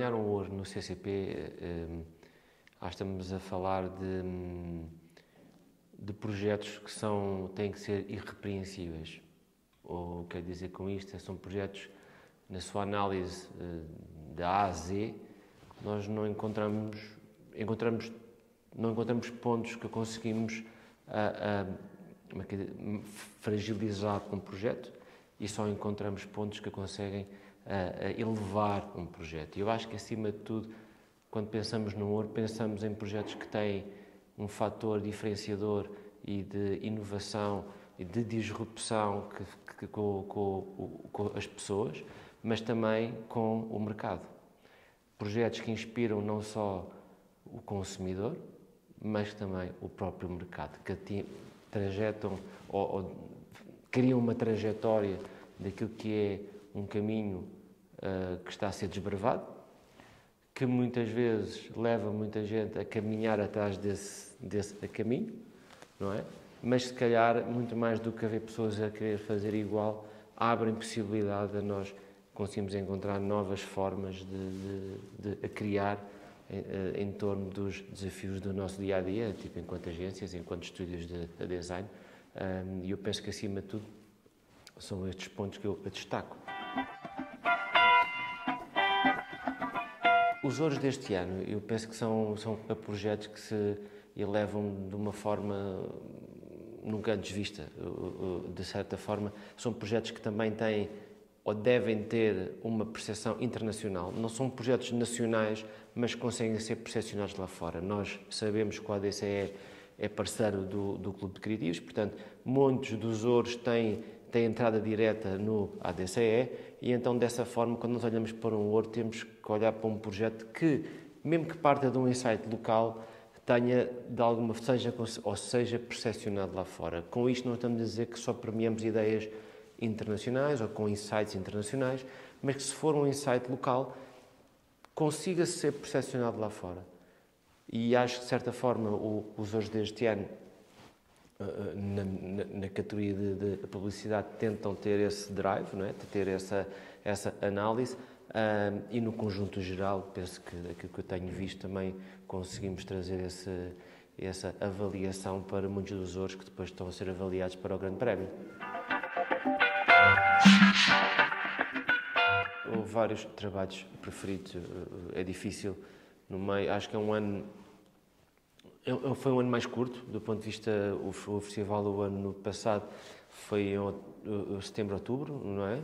ganhar um ouro no CCP, acho que estamos a falar de, de projetos que são, têm que ser irrepreensíveis. Ou quer dizer com isto, são projetos, na sua análise da A a Z, nós não encontramos, encontramos, não encontramos pontos que conseguimos a, a, a, fragilizar um projeto e só encontramos pontos que conseguem a, elevar um projeto. E eu acho que, acima de tudo, quando pensamos no ouro, pensamos em projetos que têm um fator diferenciador e de inovação e de disrupção que, que, com, com, com as pessoas, mas também com o mercado. Projetos que inspiram não só o consumidor, mas também o próprio mercado, que trajetam ou, ou criam uma trajetória daquilo que é um caminho uh, que está a ser desbravado, que muitas vezes leva muita gente a caminhar atrás desse, desse caminho, não é? Mas se calhar, muito mais do que haver pessoas a querer fazer igual, abrem possibilidade a nós conseguirmos encontrar novas formas de, de, de criar em, eh, em, torno dos desafios do nosso dia a dia, tipo enquanto agências, enquanto estúdios de, de design. E eu penso que, acima de tudo, são estes pontos que eu destaco. Os ouros deste ano, eu penso que são, são projetos que se elevam de uma forma nunca antes vista. De certa forma, são projetos que também têm ou devem ter uma percepção internacional. Não são projetos nacionais, mas conseguem ser percepcionados lá fora. Nós sabemos que o ADCE é parceiro do, do Clube de Criativos, portanto, muitos dos ouros têm tem entrada direta no ADCE e então dessa forma, quando nós olhamos para um ouro, temos que olhar para um projeto que, mesmo que parta de um insight local, tenha de alguma seja ou seja percepcionado lá fora. Com isto não estamos a dizer que só premiamos ideias internacionais ou com insights internacionais, mas que se for um insight local, consiga ser percepcionado lá fora. E acho que, de certa forma, os hoje deste ano na, na, na, categoria de, de, publicidade tentam ter esse drive, não é? ter essa, essa análise um, e no conjunto geral penso que aquilo que eu tenho visto também conseguimos trazer esse, essa avaliação para muitos dos outros que depois estão a ser avaliados para o Grande Prémio. Houve vários trabalhos preferidos, eh, é difícil no meio, acho que é um ano é, foi um ano mais curto, do ponto de vista. O, festival do ano passado foi em setembro, outubro, não é?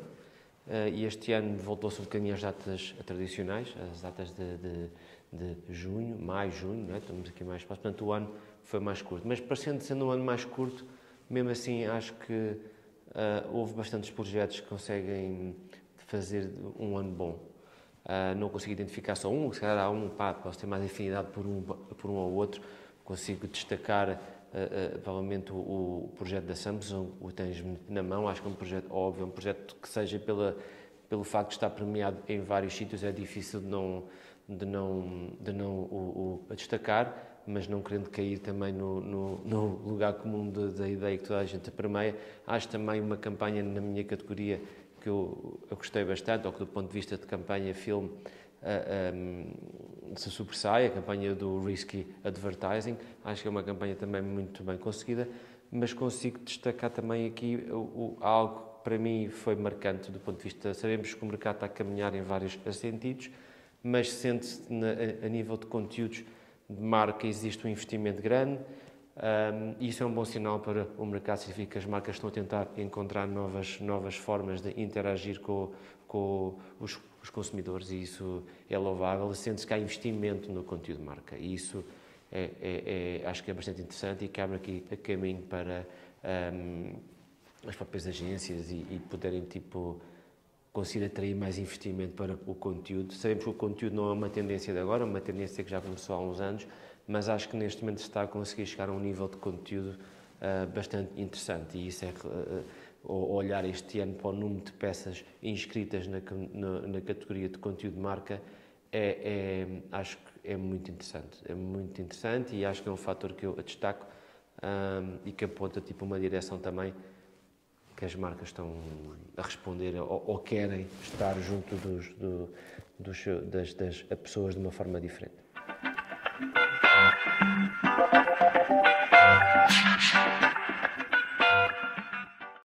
Eh, e este ano voltou-se um bocadinho às datas tradicionais, as datas de, de, de junho, maio, junho, é? estamos aqui mais próximo. Portanto, o ano foi mais curto. Mas, parecendo sendo um ano mais curto, mesmo assim, acho que uh, houve bastantes projetos que conseguem fazer um ano bom. Uh, não consigo identificar só um, se calhar há um, pá, posso ter mais afinidade por um, por um ou outro, consigo destacar uh, uh, provavelmente o, o, projeto da Samsung, o tens na mão, acho que é um projeto óbvio, um projeto que seja pela, pelo facto de estar premiado em vários sítios, é difícil de não, de não, de não o, o destacar, mas não querendo cair também no, no, no lugar comum da ideia que toda a gente premia. Acho também uma campanha na minha categoria que eu, eu gostei bastante, ou que do ponto de vista de campanha filme, se sobressai, a campanha do Risky Advertising, acho que é uma campanha também muito bem conseguida, mas consigo destacar também aqui o, o, algo que para mim foi marcante do ponto de vista, sabemos que o mercado está a caminhar em vários sentidos, mas sente-se a, a nível de conteúdos de marca existe um investimento grande, um, isso é um bom sinal para o mercado, significa que as marcas estão a tentar encontrar novas, novas formas de interagir com, com os os consumidores e isso é louvável, sente-se que há investimento no conteúdo de marca. E isso é, é, é, acho que é bastante interessante e que abre aqui a caminho para um, as próprias agências e, e, poderem tipo conseguir atrair mais investimento para o conteúdo. Sabemos que o conteúdo não é uma tendência de agora, é uma tendência que já começou há uns anos, mas acho que neste momento está a conseguir chegar a um nível de conteúdo uh, bastante interessante e isso é uh, olhar este ano para o número de peças inscritas na, na, na categoria de conteúdo de marca, é, é, acho que é muito interessante. É muito interessante e acho que é um fator que eu destaco um, e que aponta tipo, uma direção também que as marcas estão a responder ou, ou querem estar junto dos, do, dos, das, das pessoas de uma forma diferente.